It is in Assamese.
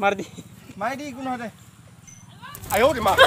mar di mai di gunung deh ayo di mana